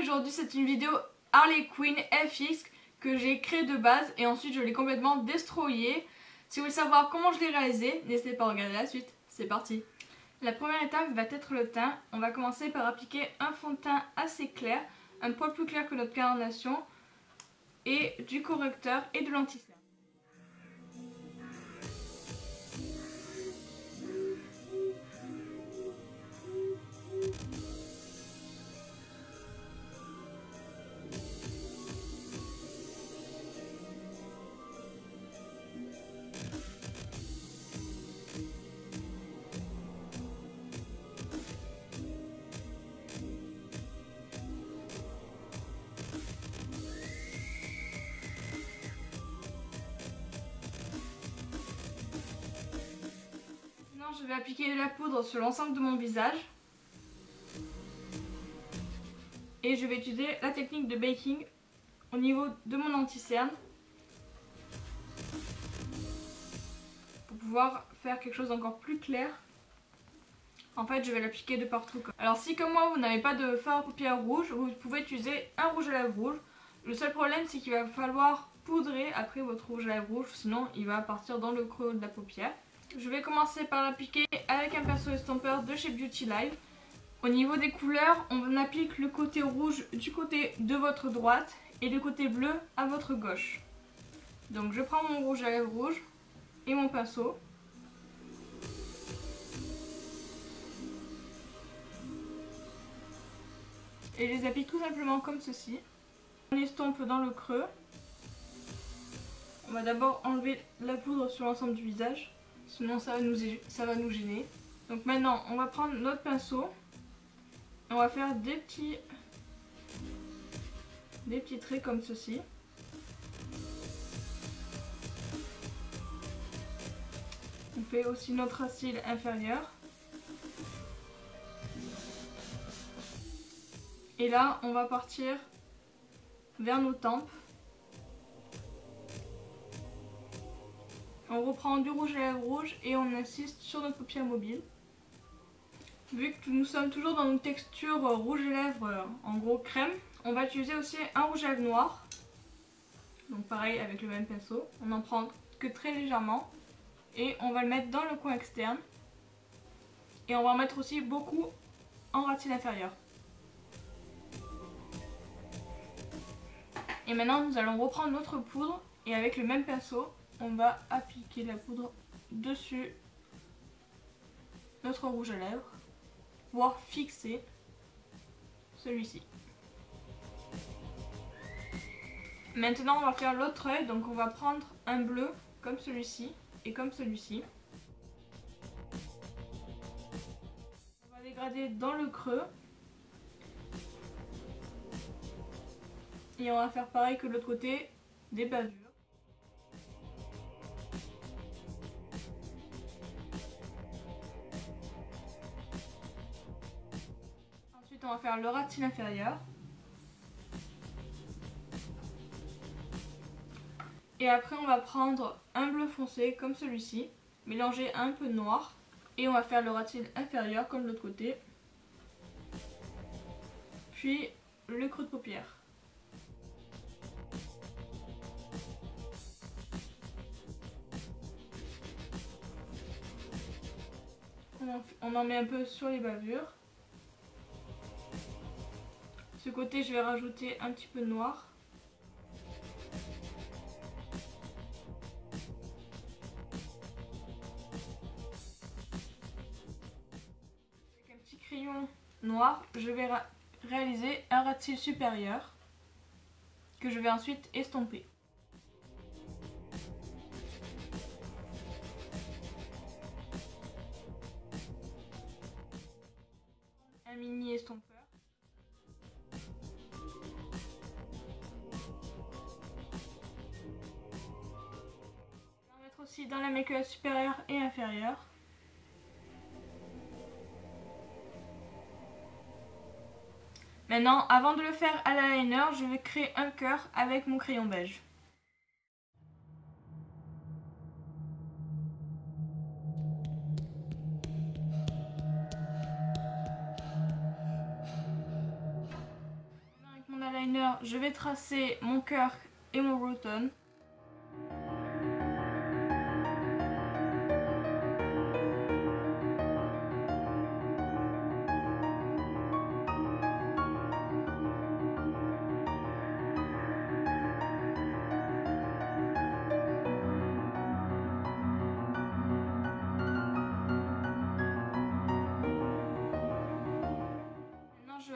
Aujourd'hui c'est une vidéo Harley Quinn FX que j'ai créé de base et ensuite je l'ai complètement destroyé. Si vous voulez savoir comment je l'ai réalisé, n'hésitez pas à regarder la suite. C'est parti La première étape va être le teint. On va commencer par appliquer un fond de teint assez clair, un poil plus clair que notre carnation et du correcteur et de lanti je vais appliquer de la poudre sur l'ensemble de mon visage. Et je vais utiliser la technique de baking au niveau de mon anti-cerne. Pour pouvoir faire quelque chose d'encore plus clair. En fait, je vais l'appliquer de partout. Alors si comme moi, vous n'avez pas de fard à paupières rouge, vous pouvez utiliser un rouge à lèvres rouge. Le seul problème, c'est qu'il va falloir poudrer après votre rouge à lèvres rouge, sinon il va partir dans le creux de la paupière. Je vais commencer par l'appliquer avec un pinceau estompeur de chez Beauty Live. Au niveau des couleurs, on applique le côté rouge du côté de votre droite et le côté bleu à votre gauche. Donc je prends mon rouge à lèvres rouge et mon pinceau. Et je les applique tout simplement comme ceci. On estompe dans le creux. On va d'abord enlever la poudre sur l'ensemble du visage sinon ça va, nous, gêner. Donc maintenant on va prendre notre pinceau, on va faire des petits, des petits traits comme ceci. On fait aussi notre cils inférieur. Et là, on va partir vers nos tempes. On reprend du rouge à lèvres rouge et on insiste sur notre paupière mobile. Vu que nous sommes toujours dans une texture rouge à lèvres, euh, en gros crème, on va utiliser aussi un rouge à lèvres noir. Donc pareil avec le même pinceau. On n'en prend que très légèrement. Et on va le mettre dans le coin externe. Et on va en mettre aussi beaucoup en ratine inférieure. Et maintenant nous allons reprendre notre poudre et avec le même pinceau on va appliquer la poudre dessus notre rouge à lèvres, voire fixer celui-ci. Maintenant on va faire l'autre œil, donc on va prendre un bleu comme celui-ci et comme celui-ci. On va dégrader dans le creux. Et on va faire pareil que l'autre côté, des bavures. On va faire le ratine inférieur. Et après, on va prendre un bleu foncé comme celui-ci, mélanger un peu noir. Et on va faire le ratine inférieur comme de l'autre côté. Puis le creux de paupière. On en met un peu sur les bavures. Ce côté, je vais rajouter un petit peu de noir. Avec un petit crayon noir, je vais réaliser un ras supérieur que je vais ensuite estomper. Un mini estompeur. Dans la maquille supérieure et inférieure. Maintenant, avant de le faire à l'eyeliner, je vais créer un cœur avec mon crayon beige. liner, je vais tracer mon cœur et mon Roton.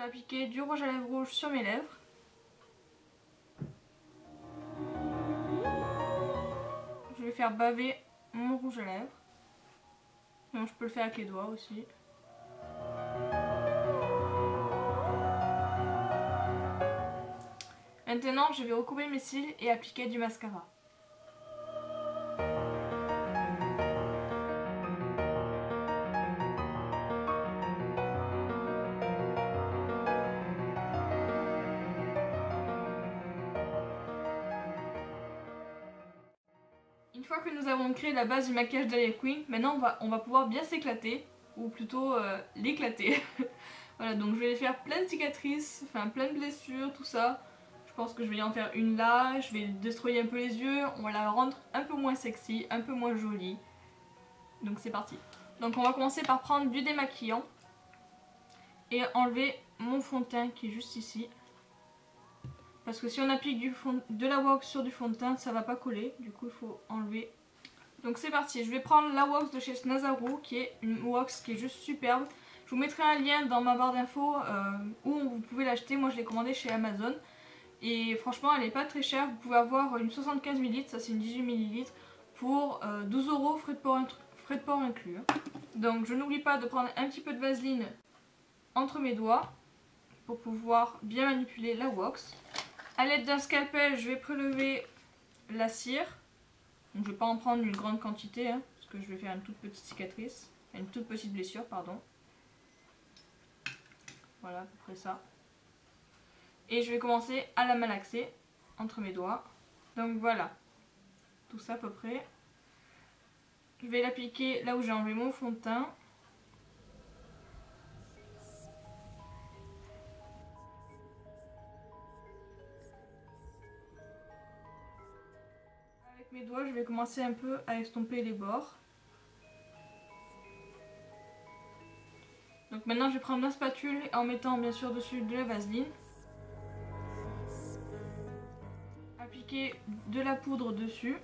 Appliquer du rouge à lèvres rouge sur mes lèvres. Je vais faire baver mon rouge à lèvres. Je peux le faire avec les doigts aussi. Maintenant, je vais recouper mes cils et appliquer du mascara. Que nous avons créé la base du maquillage d'Alia Queen, maintenant on va, on va pouvoir bien s'éclater, ou plutôt euh, l'éclater. voilà, donc je vais faire plein de cicatrices, enfin plein de blessures, tout ça. Je pense que je vais en faire une là, je vais destroyer un peu les yeux, on va la rendre un peu moins sexy, un peu moins jolie. Donc c'est parti. Donc on va commencer par prendre du démaquillant et enlever mon fond de teint qui est juste ici. Parce que si on applique de la wax sur du fond de teint, ça va pas coller. Du coup, il faut enlever. Donc c'est parti. Je vais prendre la wax de chez Snazaru, qui est une wax qui est juste superbe. Je vous mettrai un lien dans ma barre d'infos euh, où vous pouvez l'acheter. Moi, je l'ai commandé chez Amazon. Et franchement, elle est pas très chère. Vous pouvez avoir une 75 ml, ça c'est une 18 ml, pour euh, 12 euros, frais de port, frais de port inclus. hein. Donc je n'oublie pas de prendre un petit peu de vaseline entre mes doigts pour pouvoir bien manipuler la wax. A l'aide d'un scalpel, je vais prélever la cire. Donc, je ne vais pas en prendre une grande quantité, hein, parce que je vais faire une toute petite cicatrice. Une toute petite blessure, pardon. Voilà, à peu près ça. Et je vais commencer à la malaxer entre mes doigts. Donc voilà, tout ça à peu près. Je vais l'appliquer là où j'ai enlevé mon fond de teint. Je vais commencer un peu à estomper les bords. Donc maintenant, je vais prendre ma spatule en mettant bien sûr dessus de la vaseline. Appliquer de la poudre dessus.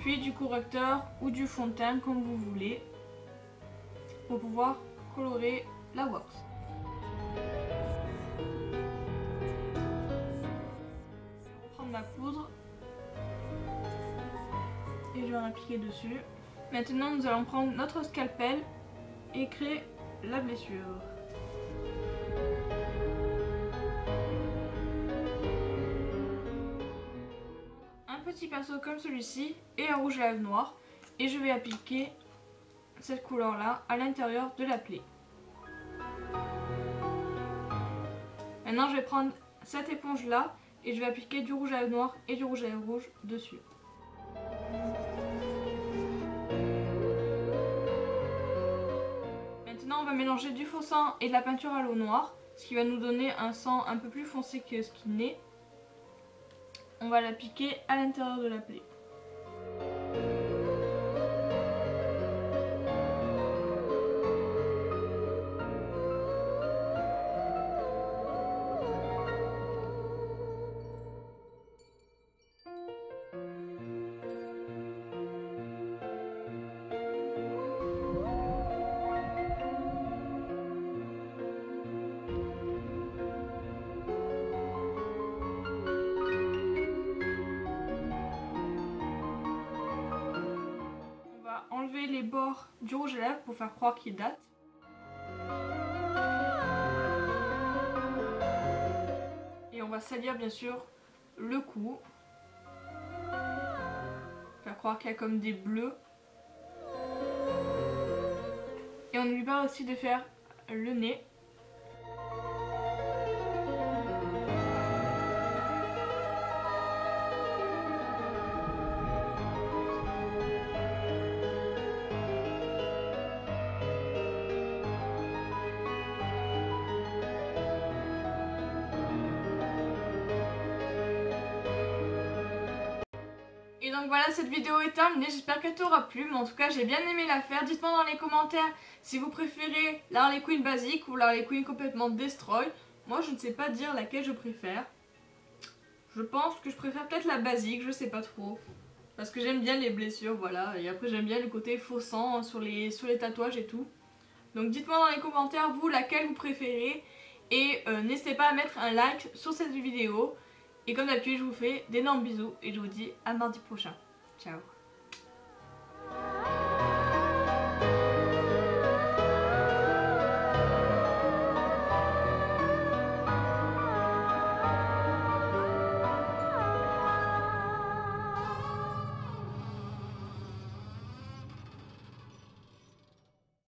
Puis du correcteur ou du fond de teint comme vous voulez. Pour pouvoir colorer la wax. Je vais reprendre ma poudre et je vais en appliquer dessus. Maintenant, nous allons prendre notre scalpel et créer la blessure. Un petit pinceau comme celui-ci et un rouge à lèvres noir et je vais appliquer cette couleur là à l'intérieur de la plaie. Maintenant je vais prendre cette éponge là et je vais appliquer du rouge à lèvres noir et du rouge à lèvres rouge dessus. Va mélanger du faux sang et de la peinture à l'eau noire, ce qui va nous donner un sang un peu plus foncé que ce qu'il n'est. On va l'appliquer à l'intérieur de la plaie. Du rouge à lèvres pour faire croire qu'il date. Et on va salir bien sûr le cou. Faire croire qu'il y a comme des bleus. Et on n'oublie pas aussi de faire le nez. Donc voilà, cette vidéo est terminée. J'espère qu'elle t'aura plu. Mais en tout cas, j'ai bien aimé la faire. Dites-moi dans les commentaires si vous préférez la Harley Quinn basique ou la Harley Quinn complètement destroy. Moi, je ne sais pas dire laquelle je préfère. Je pense que je préfère peut-être la basique, je sais pas trop. Parce que j'aime bien les blessures, voilà. Et après, j'aime bien le côté faux sang sur les, sur les tatouages et tout. Donc dites-moi dans les commentaires, vous, laquelle vous préférez. Et euh, n'hésitez pas à mettre un like sur cette vidéo. Et comme d'habitude, je vous fais d'énormes bisous et je vous dis à mardi prochain. Ciao